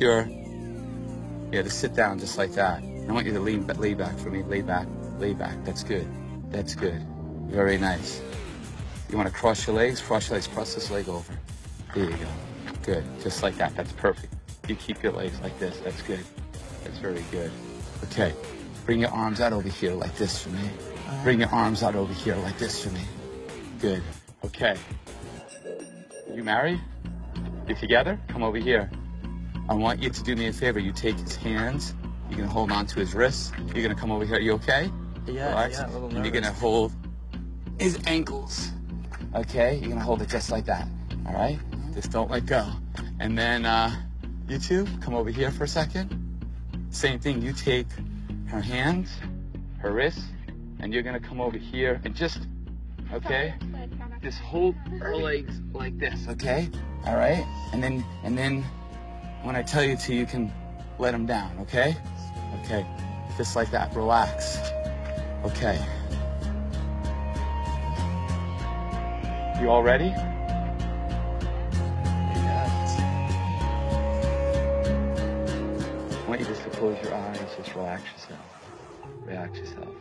your, yeah, to sit down just like that. I want you to lean, but lay back for me. Lay back, lay back. That's good. That's good. Very nice. You want to cross your legs? Cross your legs. Cross this leg over. There you go. Good. Just like that. That's perfect. You keep your legs like this. That's good. That's very good. Okay. Bring your arms out over here like this for me. Bring your arms out over here like this for me. Good. Okay. You married? You together? Come over here. I want you to do me a favor. You take his hands. You're gonna hold on to his wrists. You're gonna come over here. You okay? Yeah, Relax. yeah, a little and you're gonna hold his ankles. Okay? You're gonna hold it just like that. All right? Just don't let go. And then uh, you two come over here for a second. Same thing. You take her hands, her wrists, and you're gonna come over here and just, okay? Just hold her legs like this, okay? All right? And then, and then, when I tell you to, you can let them down, okay? Okay. Just like that. Relax. Okay. You all ready? I want you just to close your eyes, just relax yourself. Relax yourself.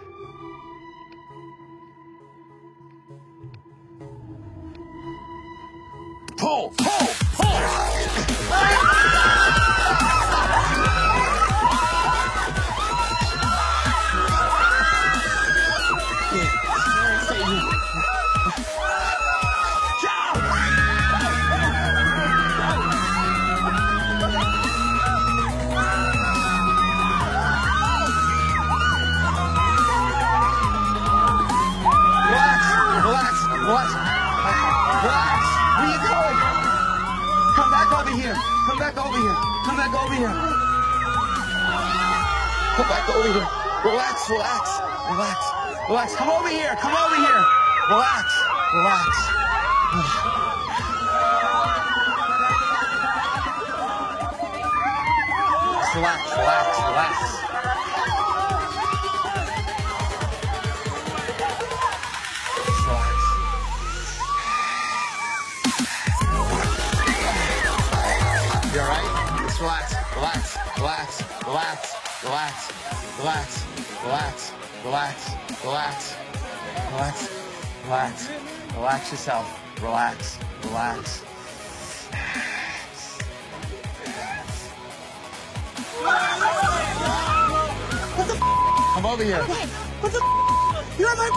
Pull, pull, pull! Relax. Where you going? Come back over here. Come back over here. Come back over here. Come back over here. Relax, relax, relax, relax. Come over here. Come over here. Relax, relax. Relax, relax, relax. Relax, relax, relax, relax, relax, relax, relax, relax, relax, relax, relax, relax yourself. Relax, relax. Come over here. What the? f- You're my